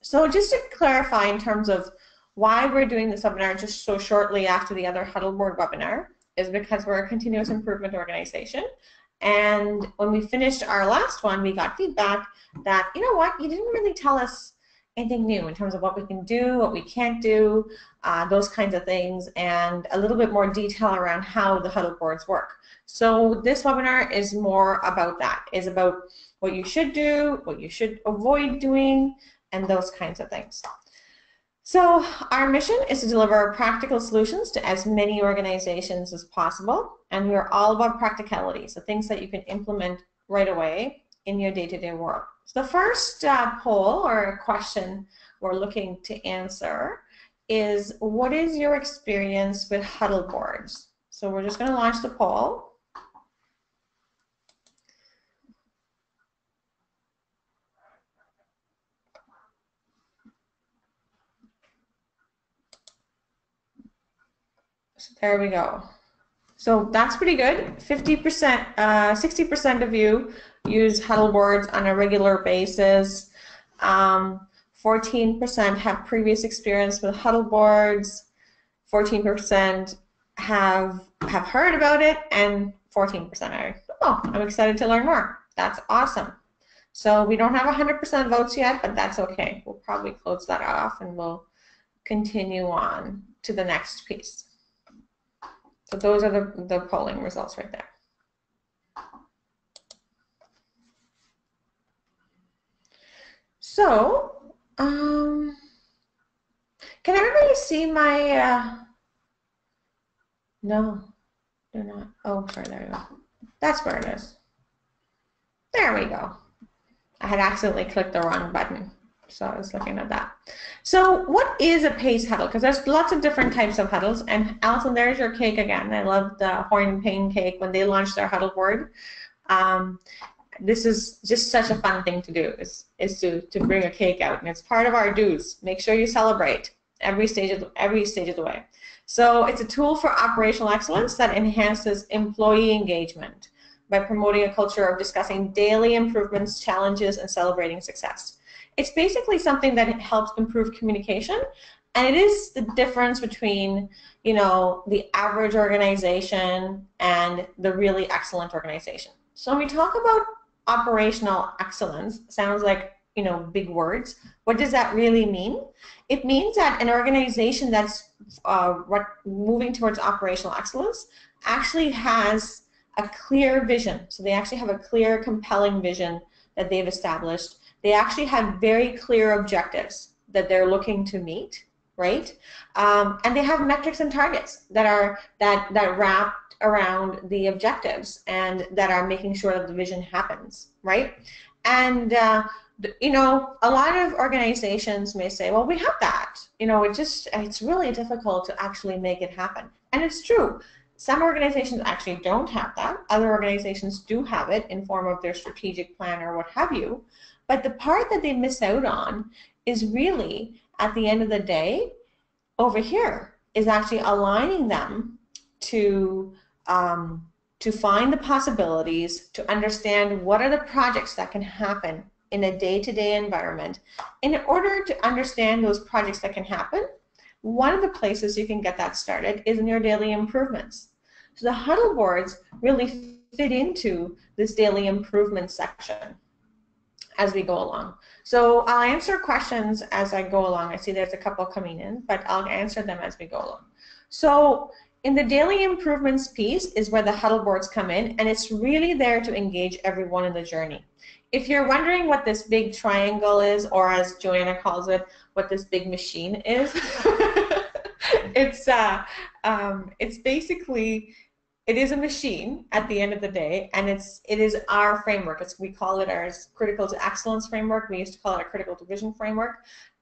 So just to clarify in terms of why we're doing this webinar just so shortly after the other Huddle Board webinar is because we're a continuous improvement organization. And when we finished our last one, we got feedback that, you know what, you didn't really tell us anything new in terms of what we can do, what we can't do, uh, those kinds of things, and a little bit more detail around how the huddle boards work. So this webinar is more about that, is about what you should do, what you should avoid doing, and those kinds of things. So our mission is to deliver practical solutions to as many organizations as possible, and we're all about practicality, so things that you can implement right away in your day-to-day -day work. So the first uh, poll or question we're looking to answer is what is your experience with huddle boards? So we're just going to launch the poll. There we go. So that's pretty good. 50%, uh, 60% of you use huddle boards on a regular basis. 14% um, have previous experience with huddle boards. 14% have have heard about it, and 14% are, oh, I'm excited to learn more. That's awesome. So we don't have 100% votes yet, but that's okay. We'll probably close that off and we'll continue on to the next piece. So those are the, the polling results right there. So, um, can everybody see my, uh, no, they're not. Oh, sorry, there we go. That's where it is. There we go. I had accidentally clicked the wrong button. So I was looking at that. So what is a pace huddle? Because there's lots of different types of huddles. And Allison, there's your cake again. I love the Hornepayne cake when they launched their huddle board. Um, this is just such a fun thing to do is, is to, to bring a cake out. And it's part of our dues. Make sure you celebrate every stage of every stage of the way. So it's a tool for operational excellence that enhances employee engagement by promoting a culture of discussing daily improvements, challenges, and celebrating success. It's basically something that helps improve communication, and it is the difference between, you know, the average organization and the really excellent organization. So when we talk about operational excellence, sounds like you know big words. What does that really mean? It means that an organization that's uh, moving towards operational excellence actually has a clear vision. So they actually have a clear, compelling vision that they've established they actually have very clear objectives that they're looking to meet, right? Um, and they have metrics and targets that are that that wrapped around the objectives and that are making sure that the vision happens, right? And uh, you know, a lot of organizations may say, well, we have that. You know, it just it's really difficult to actually make it happen, and it's true. Some organizations actually don't have that. Other organizations do have it in form of their strategic plan or what have you. But the part that they miss out on is really, at the end of the day, over here, is actually aligning them to um, to find the possibilities, to understand what are the projects that can happen in a day-to-day environment. In order to understand those projects that can happen, one of the places you can get that started is in your daily improvements. So the huddle boards really fit into this daily improvement section as we go along. So I'll answer questions as I go along. I see there's a couple coming in, but I'll answer them as we go along. So in the daily improvements piece is where the huddle boards come in, and it's really there to engage everyone in the journey. If you're wondering what this big triangle is, or as Joanna calls it, what this big machine is, it's uh, um, it's basically it is a machine at the end of the day, and it's it is our framework. It's, we call it our critical to excellence framework. We used to call it our critical to vision framework,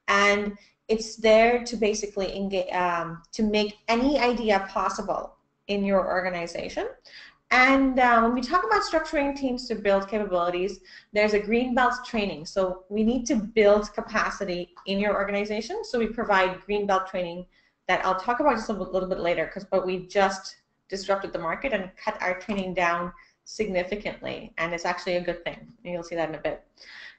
and it's there to basically engage um, to make any idea possible in your organization. And uh, when we talk about structuring teams to build capabilities, there's a green belt training. So we need to build capacity in your organization. So we provide green belt training that I'll talk about just a little bit later. Because but we just disrupted the market and cut our training down significantly, and it's actually a good thing. You'll see that in a bit.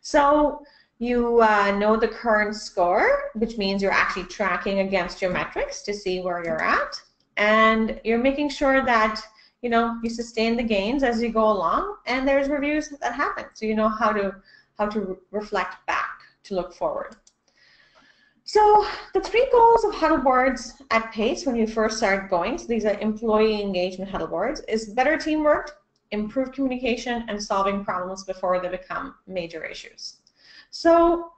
So You uh, know the current score, which means you're actually tracking against your metrics to see where you're at. And you're making sure that you know you sustain the gains as you go along and there's reviews that happen so you know how to how to reflect back to look forward so the three goals of huddle boards at pace when you first start going so these are employee engagement huddle boards is better teamwork improved communication and solving problems before they become major issues. So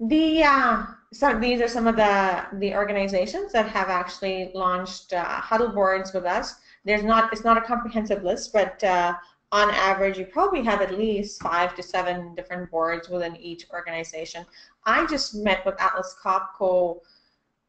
the uh, so these are some of the the organizations that have actually launched uh, huddle boards with us. There's not it's not a comprehensive list, but uh, on average, you probably have at least five to seven different boards within each organization. I just met with Atlas Copco.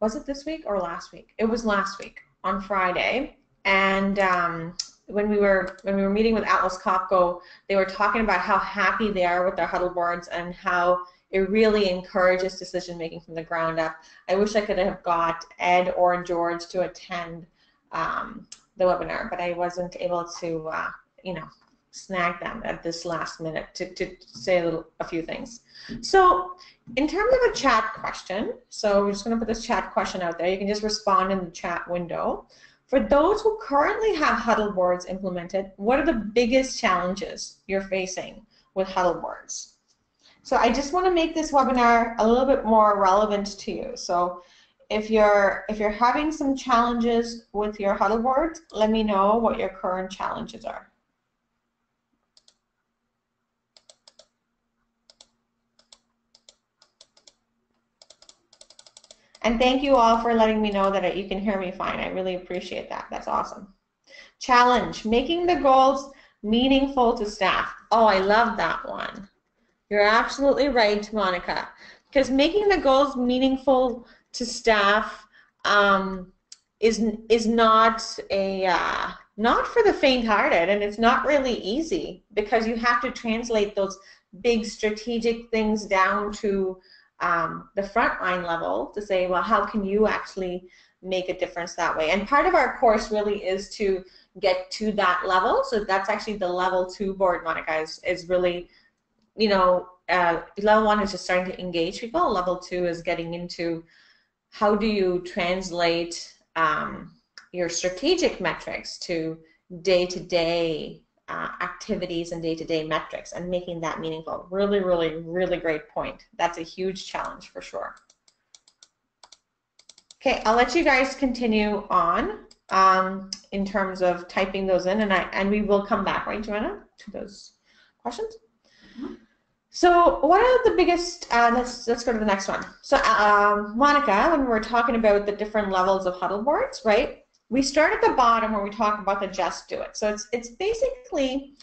Was it this week or last week? It was last week on Friday, and um, when we were when we were meeting with Atlas Copco, they were talking about how happy they are with their huddle boards and how it really encourages decision making from the ground up. I wish I could have got Ed or George to attend um, the webinar, but I wasn't able to, uh, you know, snag them at this last minute to, to say a, little, a few things. So in terms of a chat question, so we're just going to put this chat question out there. You can just respond in the chat window. For those who currently have huddle boards implemented, what are the biggest challenges you're facing with huddle boards? So I just want to make this webinar a little bit more relevant to you. So if you're if you're having some challenges with your huddle board, let me know what your current challenges are. And thank you all for letting me know that you can hear me fine. I really appreciate that. That's awesome. Challenge, making the goals meaningful to staff. Oh, I love that one. You're absolutely right, Monica. Because making the goals meaningful to staff um, is is not a uh, not for the faint-hearted, and it's not really easy because you have to translate those big strategic things down to um, the frontline level to say, well, how can you actually make a difference that way? And part of our course really is to get to that level. So that's actually the level two board, Monica, is, is really, you know, uh, level one is just starting to engage people. Level two is getting into how do you translate um, your strategic metrics to day-to-day uh, activities and day-to-day metrics and making that meaningful. Really, really, really great point. That's a huge challenge for sure. Okay, I'll let you guys continue on um, in terms of typing those in, and I and we will come back, right, Joanna, to those questions. Mm -hmm. So what are the biggest, uh, let's, let's go to the next one. So um, Monica, when we are talking about the different levels of huddle boards, right, we start at the bottom where we talk about the just do it. So it's, it's basically,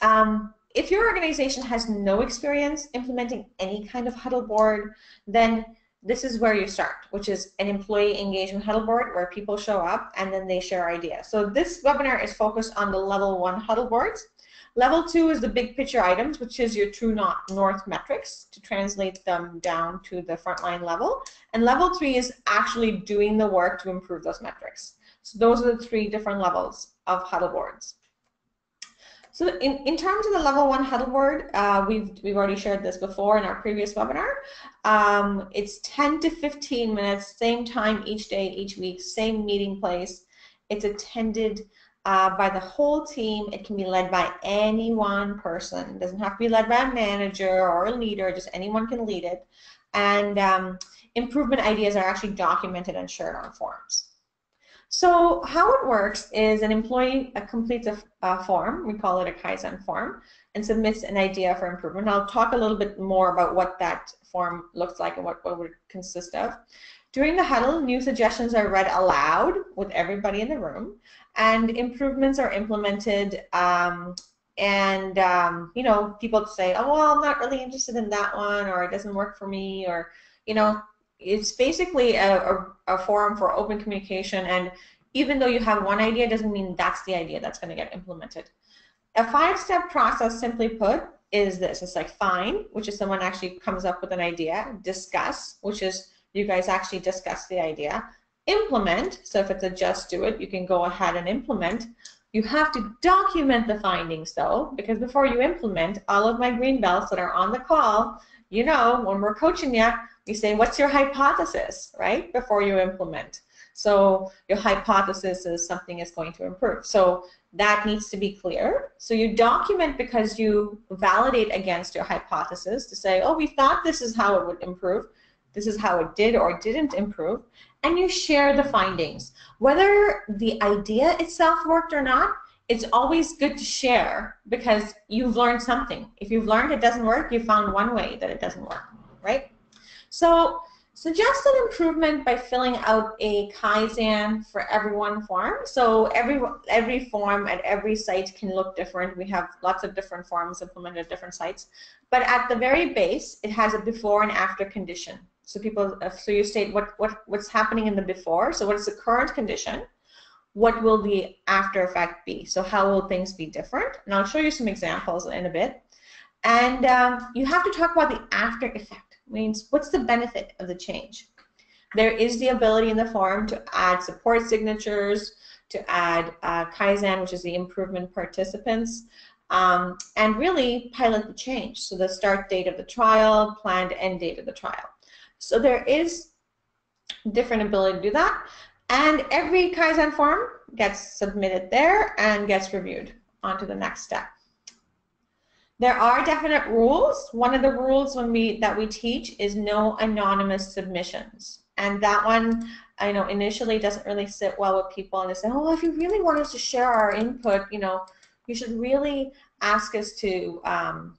um, if your organization has no experience implementing any kind of huddle board, then this is where you start, which is an employee engagement huddle board where people show up and then they share ideas. So this webinar is focused on the level one huddle boards. Level two is the big picture items, which is your true north metrics to translate them down to the frontline level. And level three is actually doing the work to improve those metrics. So those are the three different levels of huddle boards. So in, in terms of the level one huddle board, uh, we've, we've already shared this before in our previous webinar. Um, it's 10 to 15 minutes, same time each day, each week, same meeting place. It's attended uh, by the whole team. It can be led by any one person. It doesn't have to be led by a manager or a leader, just anyone can lead it. And um, improvement ideas are actually documented and shared on forums. So how it works is an employee uh, completes a, form, we call it a Kaizen form, and submits an idea for improvement. I'll talk a little bit more about what that form looks like and what, what it would consist of. During the huddle, new suggestions are read aloud with everybody in the room, and improvements are implemented. Um, and um, you know, people say, "Oh, well, I'm not really interested in that one," or "It doesn't work for me," or you know, it's basically a, a, a forum for open communication. And even though you have one idea, doesn't mean that's the idea that's going to get implemented. A five-step process, simply put, is this. It's like find, which is someone actually comes up with an idea. Discuss, which is you guys actually discuss the idea. Implement, so if it's a just do it, you can go ahead and implement. You have to document the findings though, because before you implement, all of my green belts that are on the call, you know, when we're coaching you, we say, what's your hypothesis, right, before you implement. So your hypothesis is something is going to improve. So that needs to be clear. So you document because you validate against your hypothesis to say, oh, we thought this is how it would improve. This is how it did or didn't improve. And you share the findings. Whether the idea itself worked or not, it's always good to share because you've learned something. If you've learned it doesn't work, you found one way that it doesn't work, right? So Suggest an improvement by filling out a Kaizen for everyone form. So every every form at every site can look different. We have lots of different forms implemented at different sites. But at the very base, it has a before and after condition. So people, uh, so you state what, what what's happening in the before. So what is the current condition? What will the after effect be? So how will things be different? And I'll show you some examples in a bit. And um, you have to talk about the after effect means what's the benefit of the change? There is the ability in the form to add support signatures, to add uh, Kaizen, which is the improvement participants, um, and really pilot the change. So the start date of the trial, planned end date of the trial. So there is different ability to do that. And every Kaizen form gets submitted there and gets reviewed onto the next step. There are definite rules. One of the rules when we that we teach is no anonymous submissions. And that one, I know initially doesn't really sit well with people and they say, oh, if you really want us to share our input, you know, you should really ask us to um,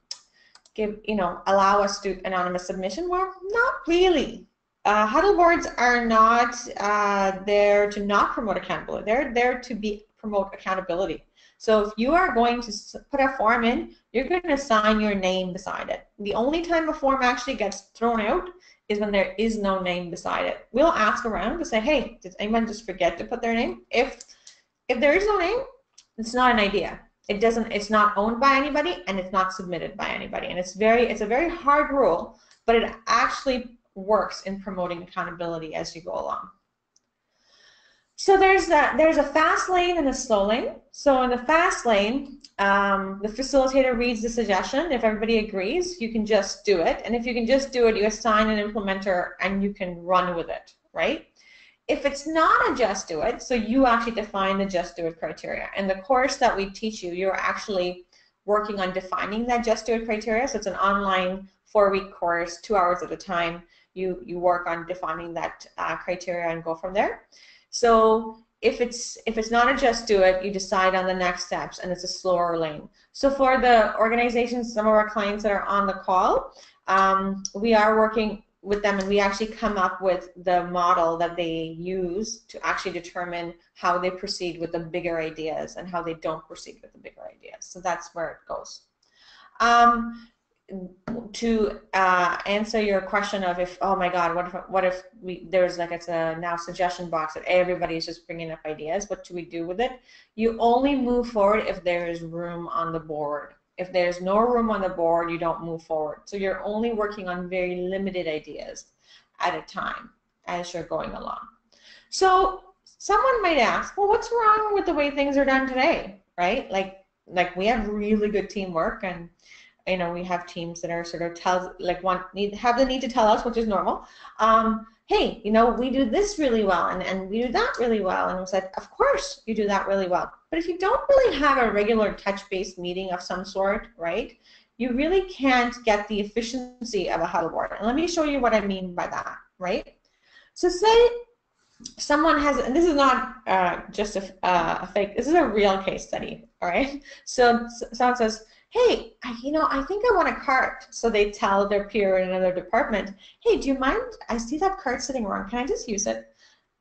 give, you know, allow us to anonymous submission. Well, not really. Uh, huddle boards are not uh, there to not promote accountability. They're there to be promote accountability. So if you are going to put a form in, you're going to sign your name beside it. The only time a form actually gets thrown out is when there is no name beside it. We'll ask around to say, hey, did anyone just forget to put their name? If if there is no name, it's not an idea. It doesn't. It's not owned by anybody, and it's not submitted by anybody. And it's very. It's a very hard rule, but it actually works in promoting accountability as you go along. So there's a, there's a fast lane and a slow lane. So in the fast lane, um, the facilitator reads the suggestion. If everybody agrees, you can just do it. And if you can just do it, you assign an implementer and you can run with it, right? If it's not a just do it, so you actually define the just do it criteria. And the course that we teach you, you're actually working on defining that just do it criteria. So it's an online four-week course, two hours at a time. You, you work on defining that uh, criteria and go from there. So if it's if it's not a just do it, you decide on the next steps, and it's a slower lane. So for the organizations, some of our clients that are on the call, um, we are working with them, and we actually come up with the model that they use to actually determine how they proceed with the bigger ideas and how they don't proceed with the bigger ideas. So that's where it goes. Um, to uh, answer your question of if oh my god what if what if we there's like it's a now suggestion box that everybody's just bringing up ideas what do we do with it? You only move forward if there is room on the board. If there's no room on the board you don't move forward. So you're only working on very limited ideas at a time as you're going along. So someone might ask well what's wrong with the way things are done today right? Like like we have really good teamwork and you know we have teams that are sort of tell like want need have the need to tell us which is normal. Um, hey you know we do this really well and, and we do that really well. And we said of course you do that really well. But if you don't really have a regular touch-based meeting of some sort right you really can't get the efficiency of a huddle board. And let me show you what i mean by that right? So say someone has and this is not uh, just a, uh, a fake this is a real case study all right? So someone says hey, you know, I think I want a cart. So they tell their peer in another department, hey, do you mind? I see that cart sitting wrong. Can I just use it?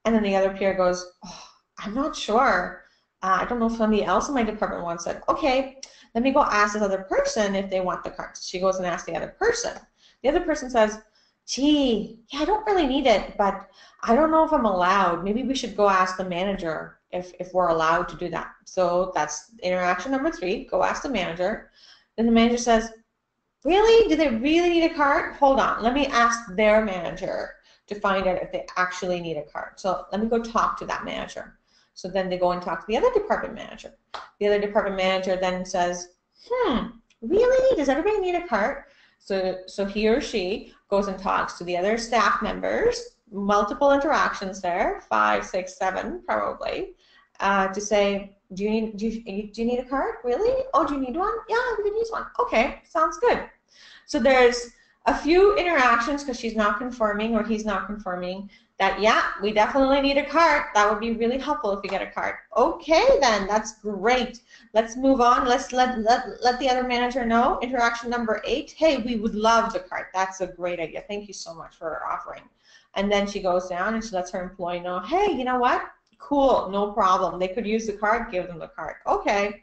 And then the other peer goes, oh, I'm not sure. Uh, I don't know if somebody else in my department wants it. Okay, let me go ask this other person if they want the cart. She goes and asks the other person. The other person says, gee, yeah, I don't really need it, but I don't know if I'm allowed. Maybe we should go ask the manager if, if we're allowed to do that. So that's interaction number three. Go ask the manager. Then the manager says, really? Do they really need a card? Hold on. Let me ask their manager to find out if they actually need a card. So let me go talk to that manager. So then they go and talk to the other department manager. The other department manager then says, hmm, really? Does everybody need a cart? So, so he or she goes and talks to the other staff members, multiple interactions there, five, six, seven probably, uh, to say, do you need do you, do you need a card? Really? Oh, do you need one? Yeah, we can use one. Okay, sounds good. So there's a few interactions because she's not confirming or he's not confirming that yeah, we definitely need a card. That would be really helpful if we get a card. Okay, then that's great. Let's move on. Let's let let let the other manager know. Interaction number eight. Hey, we would love the card. That's a great idea. Thank you so much for offering. And then she goes down and she lets her employee know, hey, you know what? Cool, no problem. They could use the card, give them the card. Okay.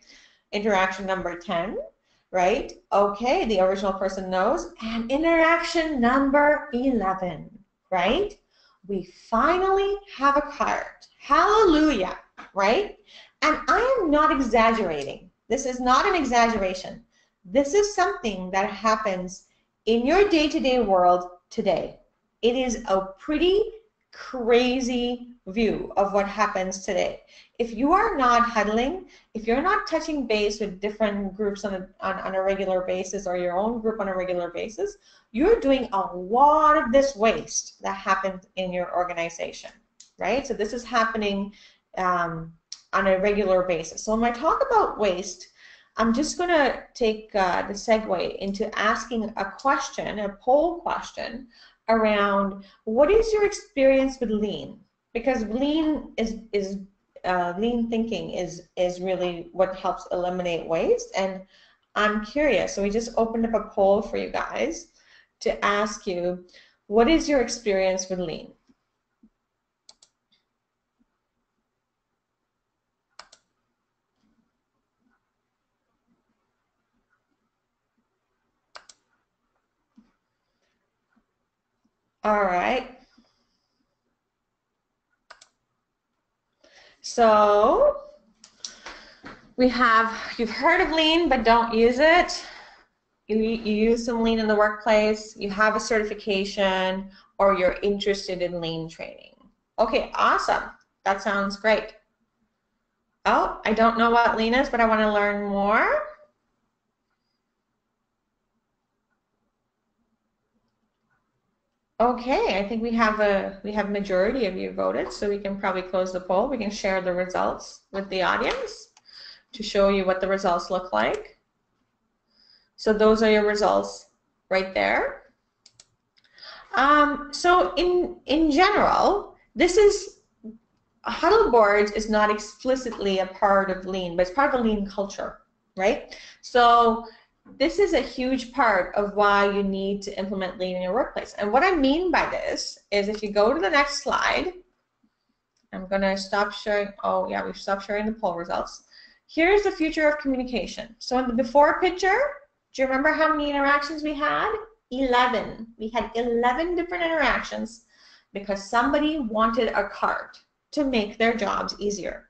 Interaction number 10, right? Okay, the original person knows. And interaction number 11, right? We finally have a card. Hallelujah, right? And I am not exaggerating. This is not an exaggeration. This is something that happens in your day-to-day -day world today. It is a pretty crazy view of what happens today. If you are not huddling, if you're not touching base with different groups on a, on, on a regular basis or your own group on a regular basis, you're doing a lot of this waste that happens in your organization, right? So this is happening um, on a regular basis. So when I talk about waste, I'm just going to take uh, the segue into asking a question, a poll question around what is your experience with lean? Because lean is is uh, lean thinking is is really what helps eliminate waste. And I'm curious, so we just opened up a poll for you guys to ask you, what is your experience with lean? All right. So we have, you've heard of lean but don't use it. You, you use some lean in the workplace, you have a certification, or you're interested in lean training. Okay, awesome. That sounds great. Oh, I don't know what lean is, but I want to learn more. Okay, I think we have a we have majority of you voted, so we can probably close the poll. We can share the results with the audience to show you what the results look like. So those are your results right there. Um, so in in general, this is huddle boards is not explicitly a part of lean, but it's part of the lean culture, right? So this is a huge part of why you need to implement lean in your workplace. And what I mean by this is if you go to the next slide, I'm going to stop sharing. Oh, yeah, we've stopped sharing the poll results. Here's the future of communication. So in the before picture, do you remember how many interactions we had? 11. We had 11 different interactions because somebody wanted a cart to make their jobs easier.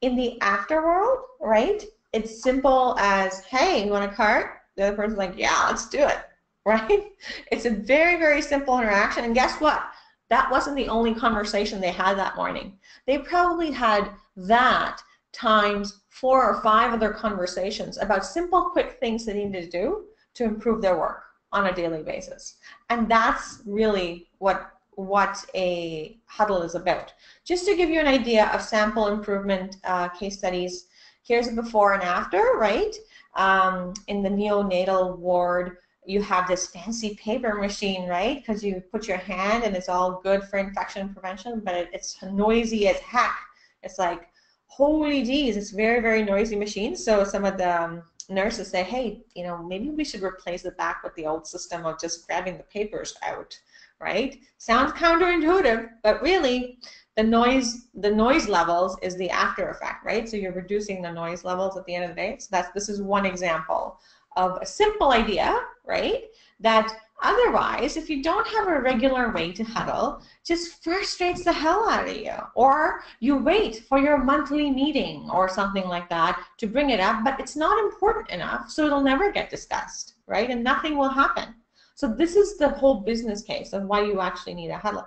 In the afterworld, right, it's simple as, hey, you want a cart? The other person's like, yeah, let's do it, right? It's a very, very simple interaction. And guess what? That wasn't the only conversation they had that morning. They probably had that times four or five other conversations about simple, quick things they needed to do to improve their work on a daily basis. And that's really what what a huddle is about. Just to give you an idea of sample improvement uh, case studies Here's a before and after, right? Um, in the neonatal ward, you have this fancy paper machine, right? Because you put your hand and it's all good for infection prevention, but it, it's noisy as heck. It's like, holy geez, it's very, very noisy machine. So some of the um, nurses say, hey, you know, maybe we should replace it back with the old system of just grabbing the papers out, right? Sounds counterintuitive, but really, the noise the noise levels is the after effect, right? So you're reducing the noise levels at the end of the day. So that's this is one example of a simple idea, right? That otherwise, if you don't have a regular way to huddle, just frustrates the hell out of you. Or you wait for your monthly meeting or something like that to bring it up, but it's not important enough, so it'll never get discussed, right? And nothing will happen. So this is the whole business case of why you actually need a huddle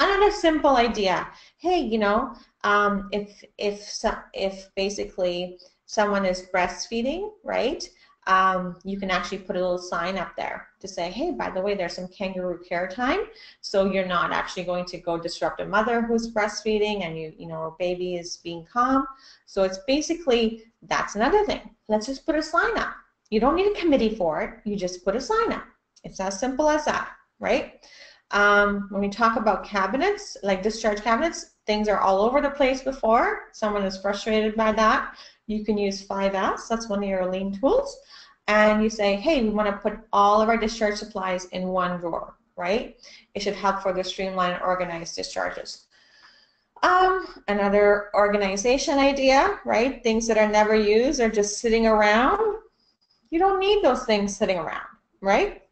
another simple idea. Hey, you know, um, if if if basically someone is breastfeeding, right? um, you can actually put a little sign up there to say, hey, by the way, there's some kangaroo care time, so you're not actually going to go disrupt a mother who's breastfeeding and you, you know, baby is being calm. So it's basically, that's another thing. Let's just put a sign up. You don't need a committee for it. You just put a sign up. It's as simple as that, right? Um, when we talk about cabinets, like discharge cabinets, things are all over the place before. Someone is frustrated by that. You can use 5S, that's one of your lean tools and you say, hey, we want to put all of our discharge supplies in one drawer, right? It should help further streamline and organize discharges. Um, another organization idea, right? Things that are never used or just sitting around. You don't need those things sitting around, right?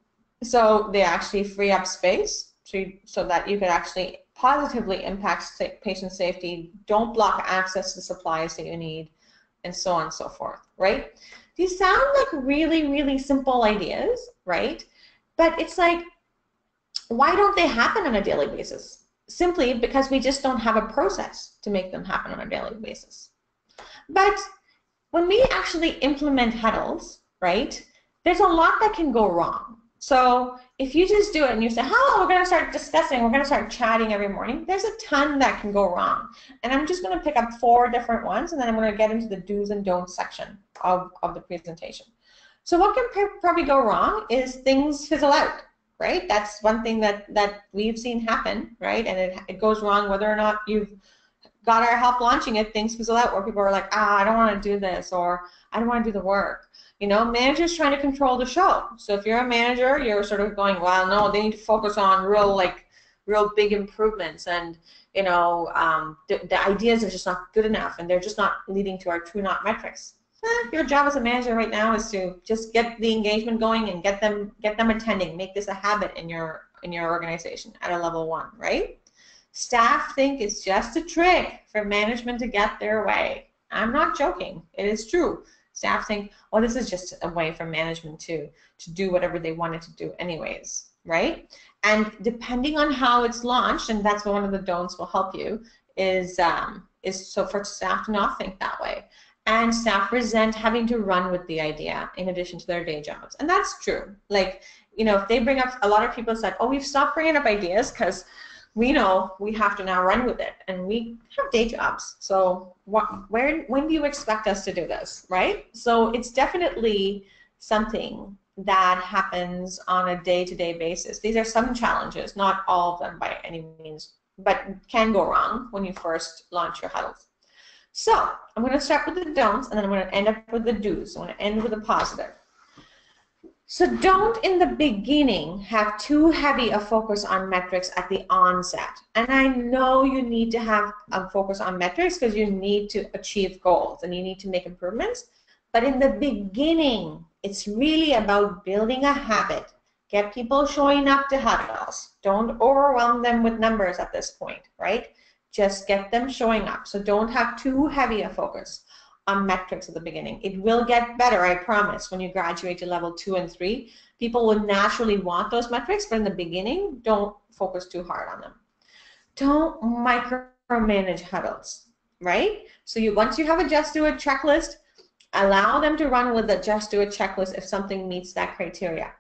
So they actually free up space so, so that you could actually positively impact patient safety, don't block access to supplies that you need, and so on and so forth, right? These sound like really, really simple ideas, right? But it's like, why don't they happen on a daily basis? Simply because we just don't have a process to make them happen on a daily basis. But when we actually implement huddles, right, there's a lot that can go wrong. So if you just do it and you say, oh, we're going to start discussing, we're going to start chatting every morning, there's a ton that can go wrong. And I'm just going to pick up four different ones, and then I'm going to get into the do's and don'ts section of, of the presentation. So what can probably go wrong is things fizzle out, right? That's one thing that, that we've seen happen, right? And it, it goes wrong whether or not you've got our help launching it, things fizzle out where people are like, ah, I don't want to do this, or I don't want to do the work. You know, managers trying to control the show. So if you're a manager, you're sort of going, well, no, they need to focus on real, like, real big improvements, and you know, um, the, the ideas are just not good enough, and they're just not leading to our true north metrics. Eh, your job as a manager right now is to just get the engagement going and get them get them attending. Make this a habit in your in your organization at a level one, right? Staff think it's just a trick for management to get their way. I'm not joking. It is true. Staff think, oh, this is just a way for management to, to do whatever they wanted to do anyways, right? And depending on how it's launched, and that's one of the don'ts will help you, is, um, is so for staff to not think that way. And staff resent having to run with the idea in addition to their day jobs. And that's true. Like, you know, if they bring up, a lot of people said, oh, we've stopped bringing up ideas because we know we have to now run with it. And we have day jobs. So what, where when do you expect us to do this right? So it's definitely something that happens on a day-to-day basis. These are some challenges not all of them by any means but can go wrong when you first launch your huddles. So i'm going to start with the don'ts and then i'm going to end up with the do's. I'm going to end with a positive so don't in the beginning have too heavy a focus on metrics at the onset. And I know you need to have a focus on metrics because you need to achieve goals and you need to make improvements. But in the beginning, it's really about building a habit. Get people showing up to huddles. Don't overwhelm them with numbers at this point, right? Just get them showing up. So don't have too heavy a focus on metrics at the beginning. It will get better, I promise, when you graduate to level two and three. People will naturally want those metrics, but in the beginning, don't focus too hard on them. Don't micromanage huddles, right? So you once you have a just do it checklist, allow them to run with the just do it checklist if something meets that criteria.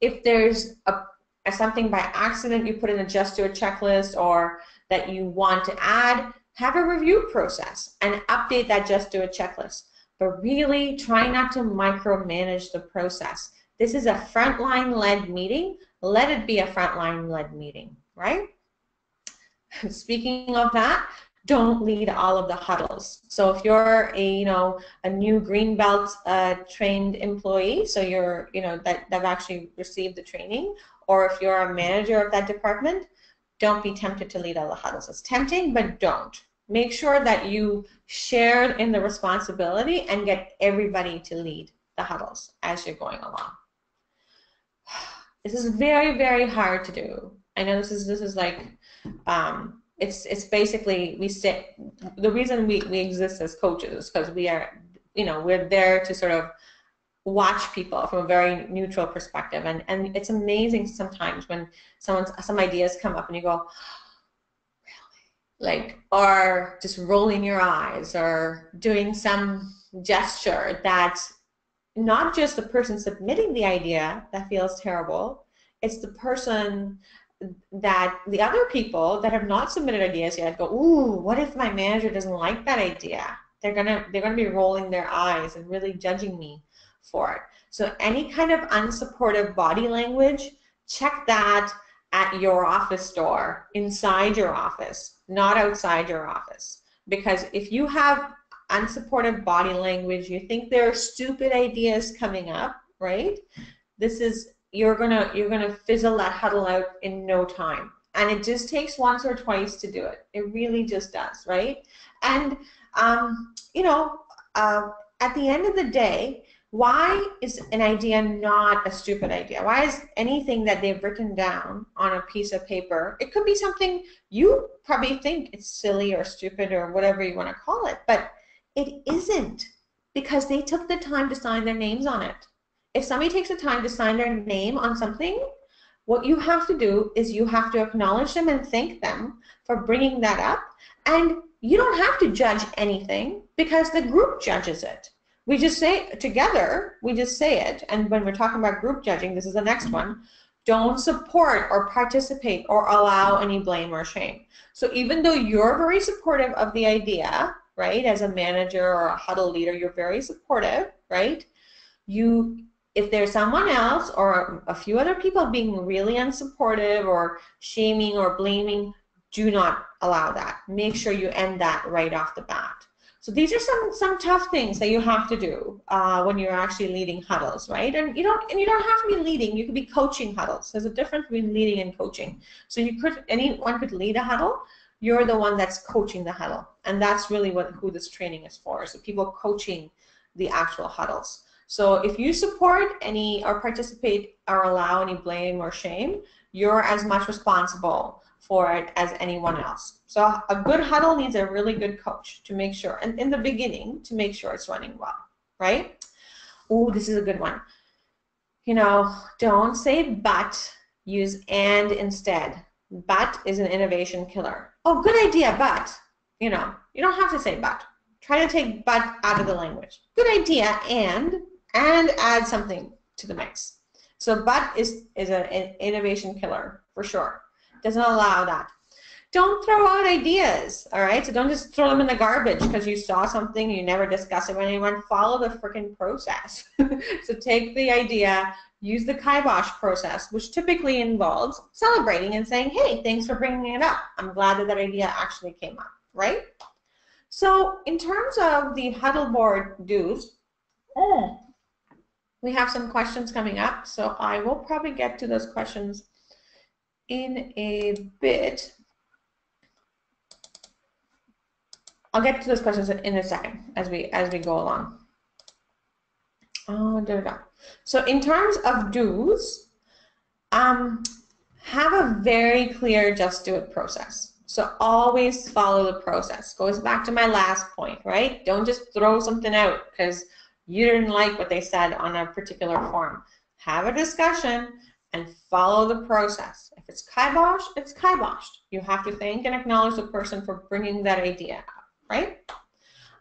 If there's a, a something by accident you put in a just do it checklist or that you want to add, have a review process and update that just do a checklist. But really try not to micromanage the process. This is a frontline led meeting. Let it be a frontline led meeting, right? Speaking of that, don't lead all of the huddles. So if you're a you know a new greenbelt uh, trained employee, so you're you know that that have actually received the training, or if you're a manager of that department, don't be tempted to lead all the huddles. It's tempting, but don't. Make sure that you share in the responsibility and get everybody to lead the huddles as you're going along. This is very, very hard to do. I know this is this is like um, it's it's basically we sit the reason we, we exist as coaches is because we are you know we're there to sort of watch people from a very neutral perspective. And and it's amazing sometimes when someone's some ideas come up and you go really? Like or just rolling your eyes or doing some gesture that not just the person submitting the idea that feels terrible, it's the person that the other people that have not submitted ideas yet go, ooh, what if my manager doesn't like that idea? They're gonna they're gonna be rolling their eyes and really judging me for it. So any kind of unsupportive body language, check that at your office door, inside your office, not outside your office. Because if you have unsupportive body language, you think there are stupid ideas coming up, right? This is you're gonna you're gonna fizzle that huddle out in no time. And it just takes once or twice to do it. It really just does, right? And um, you know, uh, at the end of the day, why is an idea not a stupid idea? Why is anything that they've written down on a piece of paper, it could be something you probably think it's silly or stupid or whatever you want to call it, but it isn't because they took the time to sign their names on it. If somebody takes the time to sign their name on something, what you have to do is you have to acknowledge them and thank them for bringing that up. And you don't have to judge anything because the group judges it. We just say together, we just say it. And when we're talking about group judging, this is the next one. Don't support or participate or allow any blame or shame. So even though you're very supportive of the idea, right, as a manager or a huddle leader, you're very supportive, right? You, if there's someone else or a few other people being really unsupportive or shaming or blaming, do not allow that. Make sure you end that right off the bat. So these are some some tough things that you have to do uh, when you're actually leading huddles, right? And you don't and you don't have to be leading. You could be coaching huddles. There's a difference between leading and coaching. So you could anyone could lead a huddle. You're the one that's coaching the huddle, and that's really what who this training is for. So people coaching the actual huddles. So if you support any or participate or allow any blame or shame, you're as much responsible for it as anyone else. So a good huddle needs a really good coach to make sure, and in the beginning, to make sure it's running well, right? Oh, this is a good one. You know, don't say but, use and instead. But is an innovation killer. Oh, good idea, but. You know, you don't have to say but. Try to take but out of the language. Good idea, and, and add something to the mix. So but is, is an innovation killer, for sure doesn't allow that. Don't throw out ideas, all right? So don't just throw them in the garbage because you saw something, and you never discuss it with anyone. Follow the freaking process. so take the idea, use the kibosh process, which typically involves celebrating and saying, hey, thanks for bringing it up. I'm glad that that idea actually came up, right? So in terms of the huddle board do's, oh, mm. we have some questions coming up, so I will probably get to those questions in a bit. I'll get to those questions in a second as we as we go along. Oh, da, da, da. So in terms of do's, um, have a very clear just do it process. So always follow the process. Goes back to my last point, right? Don't just throw something out because you didn't like what they said on a particular form. Have a discussion and follow the process. If it's kiboshed, it's kiboshed. You have to thank and acknowledge the person for bringing that idea up, right?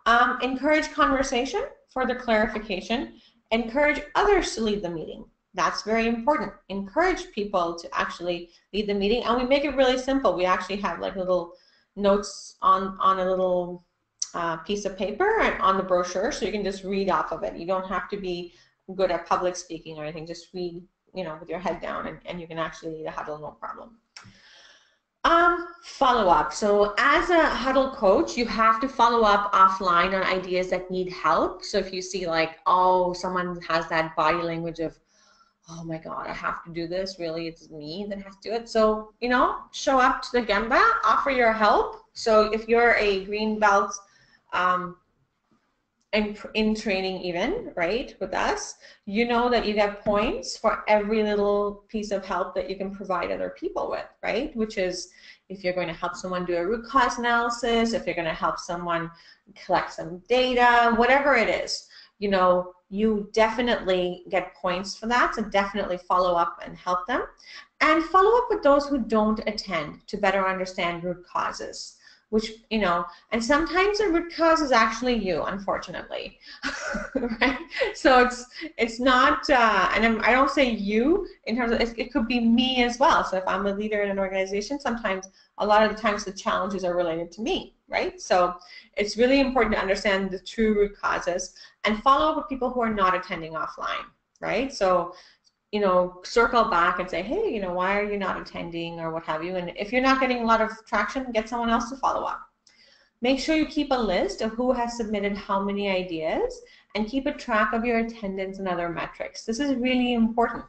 Um, encourage conversation, further clarification. Encourage others to lead the meeting. That's very important. Encourage people to actually lead the meeting, and we make it really simple. We actually have like little notes on on a little uh, piece of paper and on the brochure, so you can just read off of it. You don't have to be good at public speaking or anything. Just read you know, with your head down and, and you can actually lead a huddle no problem. Um, follow up. So as a huddle coach, you have to follow up offline on ideas that need help. So if you see like, oh, someone has that body language of, oh my God, I have to do this. Really, it's me that has to do it. So, you know, show up to the Gemba, offer your help. So if you're a green belt um, in, in training even, right, with us, you know that you get points for every little piece of help that you can provide other people with, right? Which is if you're going to help someone do a root cause analysis, if you're going to help someone collect some data, whatever it is, you know, you definitely get points for that, so definitely follow up and help them. And follow up with those who don't attend to better understand root causes which you know and sometimes the root cause is actually you unfortunately right? So it's it's not uh, and I'm, i do not say you in terms of it, it could be me as well. So if i'm a leader in an organization sometimes a lot of the times the challenges are related to me right? So it's really important to understand the true root causes and follow up with people who are not attending offline right? So you know, circle back and say, hey, you know, why are you not attending or what have you? And if you're not getting a lot of traction, get someone else to follow up. Make sure you keep a list of who has submitted how many ideas and keep a track of your attendance and other metrics. This is really important.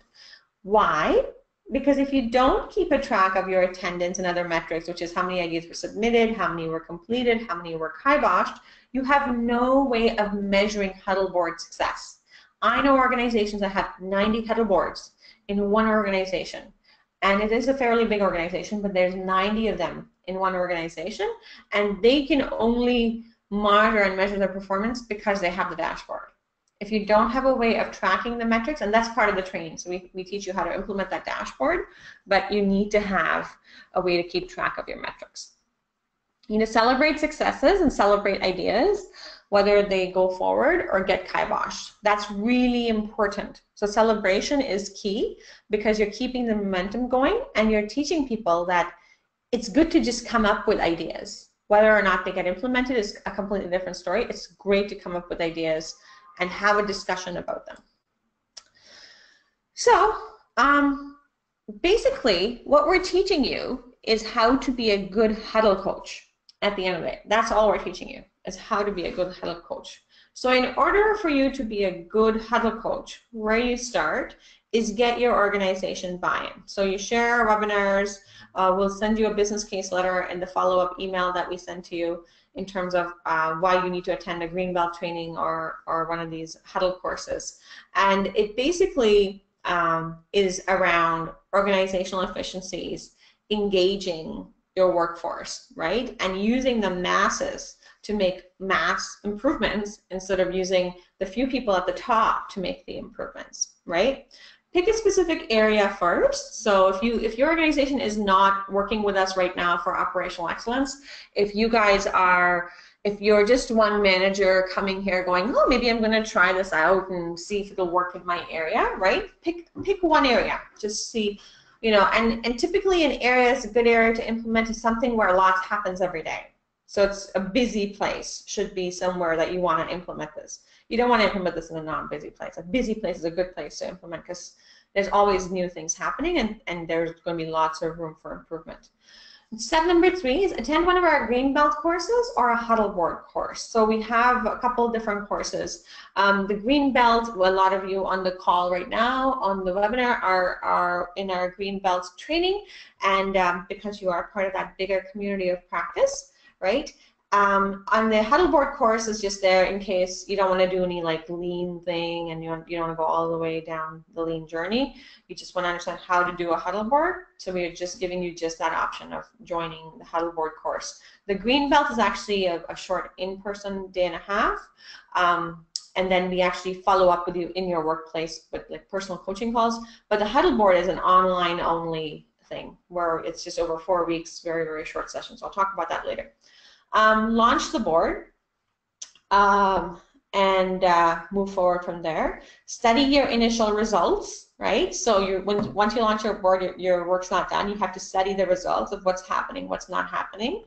Why? Because if you don't keep a track of your attendance and other metrics, which is how many ideas were submitted, how many were completed, how many were kiboshed, you have no way of measuring huddle board success. I know organizations that have 90 huddle boards in one organization. And it is a fairly big organization, but there's 90 of them in one organization. And they can only monitor and measure their performance because they have the dashboard. If you don't have a way of tracking the metrics, and that's part of the training, so we, we teach you how to implement that dashboard, but you need to have a way to keep track of your metrics. You need to celebrate successes and celebrate ideas whether they go forward or get kiboshed. That's really important. So celebration is key because you're keeping the momentum going and you're teaching people that it's good to just come up with ideas. Whether or not they get implemented is a completely different story. It's great to come up with ideas and have a discussion about them. So um, basically what we're teaching you is how to be a good huddle coach at the end of it. That's all we're teaching you is how to be a good huddle coach. So in order for you to be a good huddle coach, where you start is get your organization buy-in. So you share webinars, uh, we'll send you a business case letter and the follow-up email that we send to you in terms of uh, why you need to attend a green belt training or, or one of these huddle courses. And it basically um, is around organizational efficiencies, engaging your workforce, right? And using the masses to make mass improvements instead of using the few people at the top to make the improvements, right? Pick a specific area first. So if you if your organization is not working with us right now for operational excellence, if you guys are if you're just one manager coming here going, oh, maybe I'm going to try this out and see if it'll work in my area, right? Pick pick one area. Just see, you know, and, and typically an area is a good area to implement is something where a lots happens every day. So it's a busy place should be somewhere that you want to implement this. You don't want to implement this in a non-busy place. A busy place is a good place to implement because there's always new things happening and, and there's going to be lots of room for improvement. Step number three is attend one of our green belt courses or a huddle board course. So we have a couple different courses. Um, the green belt, a lot of you on the call right now on the webinar are, are in our green belt training and um, because you are part of that bigger community of practice, right? Um, on the Huddleboard course is just there in case you don't want to do any like lean thing and you don't, you don't want to go all the way down the lean journey. You just want to understand how to do a Huddleboard. So we're just giving you just that option of joining the Huddleboard course. The green belt is actually a, a short in-person day and a half. Um, and then we actually follow up with you in your workplace with like personal coaching calls. But the Huddleboard is an online only thing where it's just over four weeks, very, very short sessions. I'll talk about that later. Um, launch the board um, and uh, move forward from there. Study your initial results, right? So you when, once you launch your board, your, your work's not done. You have to study the results of what's happening, what's not happening.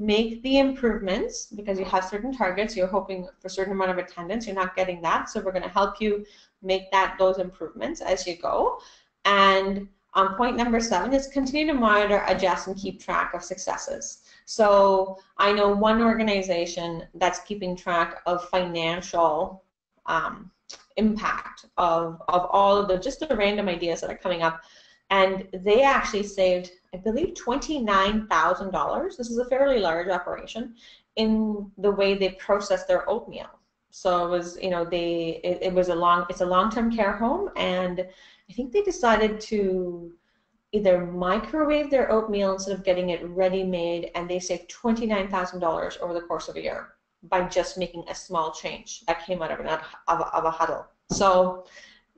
Make the improvements because you have certain targets. You're hoping for a certain amount of attendance. You're not getting that, so we're going to help you make that those improvements as you go. And um, point number seven is continue to monitor, adjust, and keep track of successes. So I know one organization that's keeping track of financial um, impact of, of all of the just the random ideas that are coming up. And they actually saved, I believe, $29,000. This is a fairly large operation in the way they process their oatmeal. So it was, you know, they it, it was a long, it's a long-term care home, and I think they decided to either microwave their oatmeal instead of getting it ready-made, and they saved $29,000 over the course of a year by just making a small change that came out of, an, of, of a huddle. So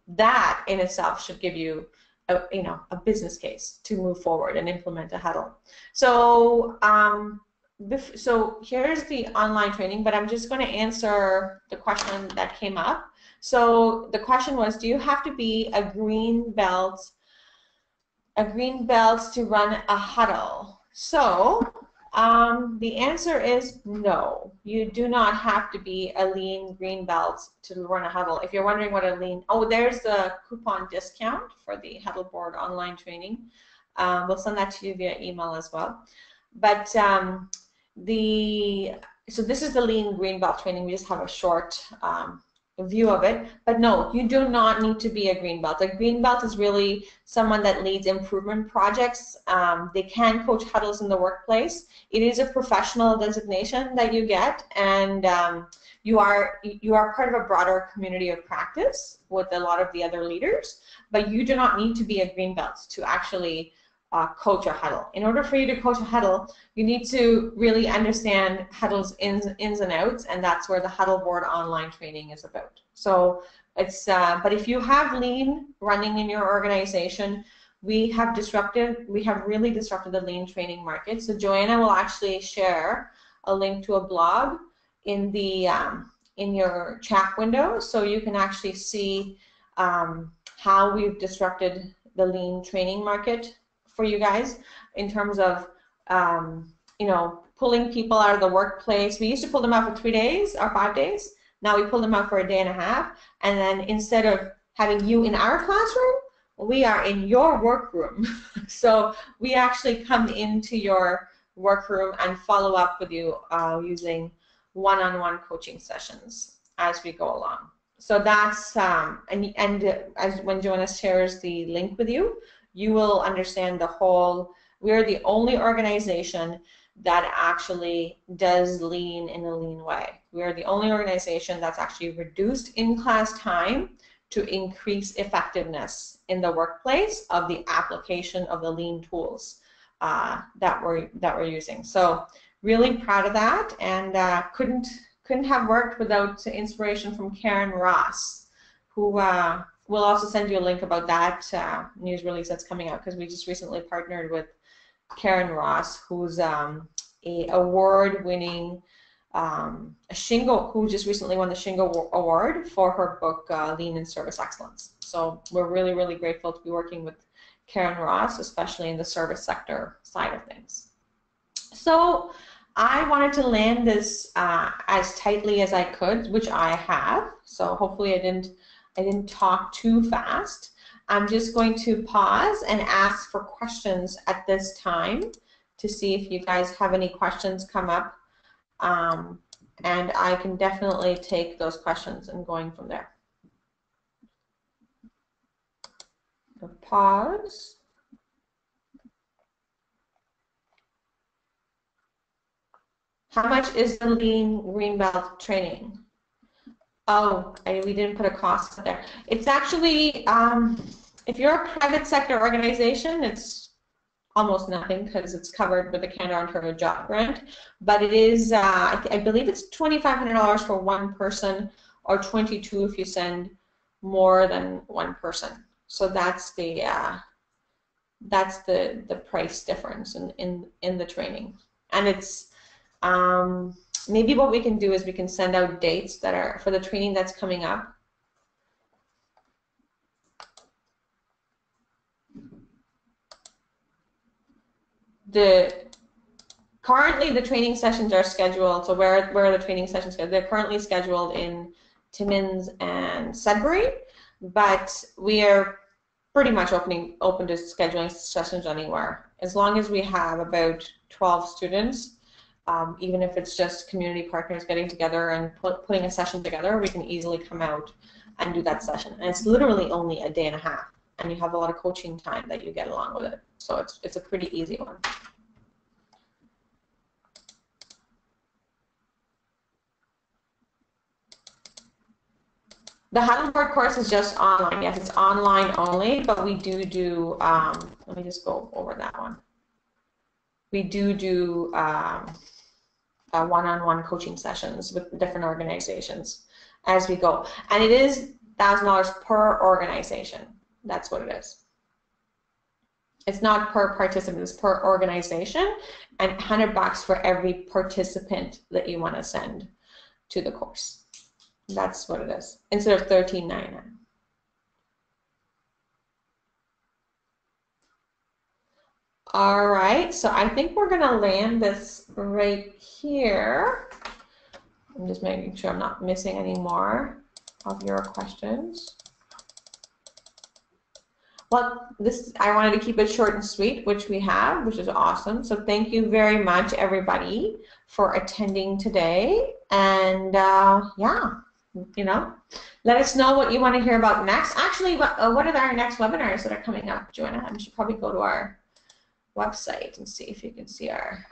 that in itself should give you a, you know, a business case to move forward and implement a huddle. So um, so here's the online training, but I'm just going to answer the question that came up. So the question was, do you have to be a green belt, a green belt to run a huddle? So um, the answer is no. You do not have to be a lean green belt to run a huddle. If you're wondering what a lean, oh, there's the coupon discount for the huddle board online training. Um, we'll send that to you via email as well. But um, the so this is the lean green belt training. We just have a short um, view of it. But no, you do not need to be a green belt. A green belt is really someone that leads improvement projects. Um, they can coach huddles in the workplace. It is a professional designation that you get, and um, you are you are part of a broader community of practice with a lot of the other leaders. But you do not need to be a green belt to actually uh, coach a huddle. In order for you to coach a huddle, you need to really understand huddle's ins, ins and outs, and that's where the huddle board online training is about. So it's, uh, but if you have lean running in your organization, we have disrupted, we have really disrupted the lean training market. So Joanna will actually share a link to a blog in the um, in your chat window, so you can actually see um, how we've disrupted the lean training market for you guys in terms of um, you know pulling people out of the workplace. We used to pull them out for three days or five days. Now we pull them out for a day and a half, and then instead of having you in our classroom, we are in your workroom. so we actually come into your workroom and follow up with you uh, using one-on-one -on -one coaching sessions as we go along. So that's um, and and as when Joanna shares the link with you, you will understand the whole, we're the only organization that actually does lean in a lean way. We're the only organization that's actually reduced in-class time to increase effectiveness in the workplace of the application of the lean tools uh, that we're that we're using. So really proud of that, and uh, couldn't couldn't have worked without inspiration from Karyn Ross, who uh, we'll also send you a link about that uh, news release that's coming out because we just recently partnered with Karyn Ross, who's um, a award-winning um, a Shingo, who just recently won the Shingo Award for her book uh, Lean and Service Excellence. So we're really, really grateful to be working with Karyn Ross, especially in the service sector side of things. So I wanted to land this uh, as tightly as I could, which I have. So hopefully I didn't I didn't talk too fast. I'm just going to pause and ask for questions at this time to see if you guys have any questions come up. Um, and I can definitely take those questions and going from there. So pause. How much is the lean green greenbelt training? Oh, I, we didn't put a cost there. It's actually, um, if you're a private sector organization, it's almost nothing because it's covered with the Canada Ontario Job Grant. But it is, uh, I, I, believe it's $2,500 for one person or 22 if you send more than one person. So that's the uh, that's the the price difference in in in the training, and it's um, maybe what we can do is we can send out dates that are for the training that's coming up. The currently the training sessions are scheduled. So where where are the training sessions scheduled? They're currently scheduled in Timmins and Sudbury, but we are pretty much opening open to scheduling sessions anywhere as long as we have about 12 students um, even if it's just community partners getting together and put, putting a session together, we can easily come out and do that session. And it's literally only a day and a half, and you have a lot of coaching time that you get along with it. So it's, it's a pretty easy one. The Board course is just online. Yes, it's online only, but we do do, um, let me just go over that one. We do do um, uh, one-on-one coaching sessions with different organizations as we go. And it is $1,000 per organization. That's what it is. It's not per participant, it's per organization, and 100 bucks for every participant that you want to send to the course. That's what it is, instead of 13.99. All right, so I think we're going to land this right here. I'm just making sure I'm not missing any more of your questions. Well, this I wanted to keep it short and sweet, which we have, which is awesome. So thank you very much, everybody, for attending today. And uh, yeah, you know, let us know what you want to hear about next. Actually, what, uh, what are our next webinars that are coming up, Joanna? I should probably go to our website and see if you can see our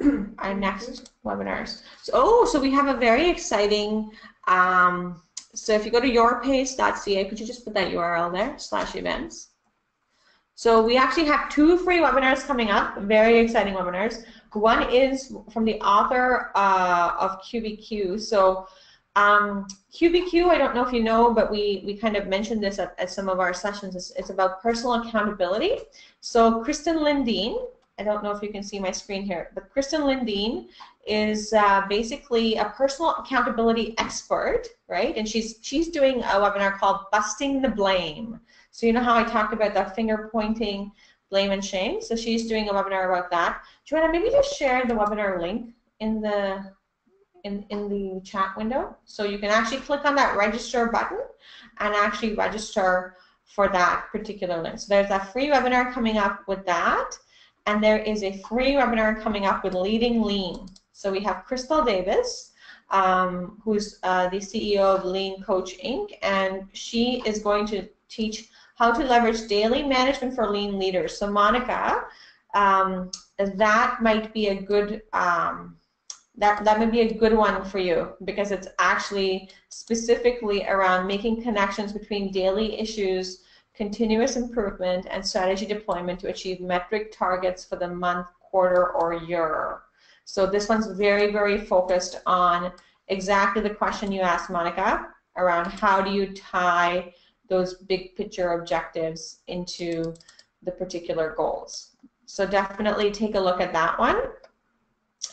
our next webinars. So, oh, so we have a very exciting um, so if you go to yourpace.ca, could you just put that URL there, slash events? So we actually have two free webinars coming up, very exciting webinars. One is from the author uh, of QBQ. So um, QBQ, I don't know if you know, but we, we kind of mentioned this at, at some of our sessions. It's, it's, about personal accountability. So Kristen Lindeen, I don't know if you can see my screen here, but Kristen Lindeen is uh, basically a personal accountability expert, right? And she's she's doing a webinar called Busting the Blame. So you know how I talked about the finger pointing, blame and shame. So she's doing a webinar about that. Joanna, maybe just share the webinar link in the in in the chat window, so you can actually click on that register button and actually register for that particular link. So there's a free webinar coming up with that. And there is a free webinar coming up with Leading Lean. So we have Crystal Davis, um, who's uh, the CEO of Lean Coach Inc., and she is going to teach how to leverage daily management for lean leaders. So Monica, um, that might be a good um, that that may be a good one for you because it's actually specifically around making connections between daily issues, continuous improvement, and strategy deployment to achieve metric targets for the month, quarter, or year. So this one's very, very focused on exactly the question you asked, Monica, around how do you tie those big picture objectives into the particular goals. So definitely take a look at that one.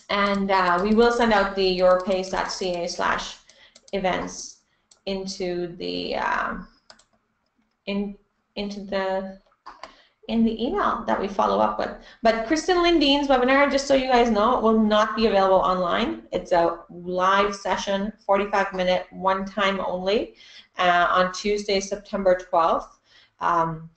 And uh, we will send out the yourpace.ca slash events into the um, in into the in the email that we follow up with. But Kristen Lindeen's webinar, just so you guys know, will not be available online. It's a live session, 45 minute, one time only, uh, on Tuesday, September 12th. Um,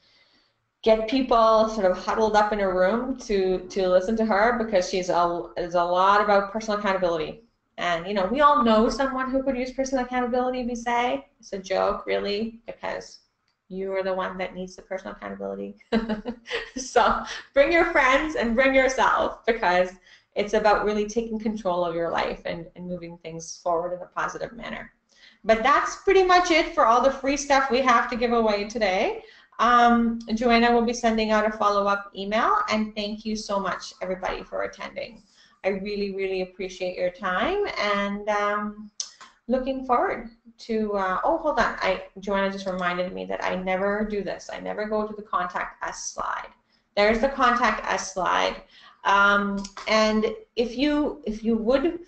get people sort of huddled up in a room to, to listen to her because she's a, is a lot about personal accountability. And, you know, we all know someone who could use personal accountability, we say. It's a joke, really, because you are the one that needs the personal accountability. so bring your friends and bring yourself because it's about really taking control of your life and, and moving things forward in a positive manner. But that's pretty much it for all the free stuff we have to give away today. Um, Joanna will be sending out a follow-up email, and thank you so much, everybody, for attending. I really, really appreciate your time, and um, looking forward to, uh, oh, hold on. I Joanna just reminded me that I never do this. I never go to the contact us slide. There's the contact us slide. Um, and if you if you would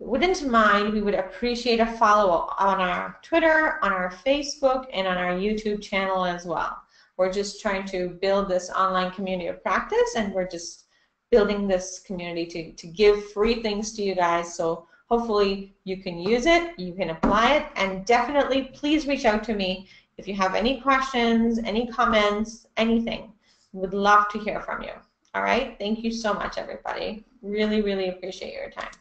wouldn't mind, we would appreciate a follow up on our Twitter, on our Facebook, and on our YouTube channel as well. We're just trying to build this online community of practice, and we're just building this community to, to give free things to you guys. So Hopefully you can use it, you can apply it, and definitely please reach out to me if you have any questions, any comments, anything. Would love to hear from you. All right, thank you so much, everybody. Really, really appreciate your time.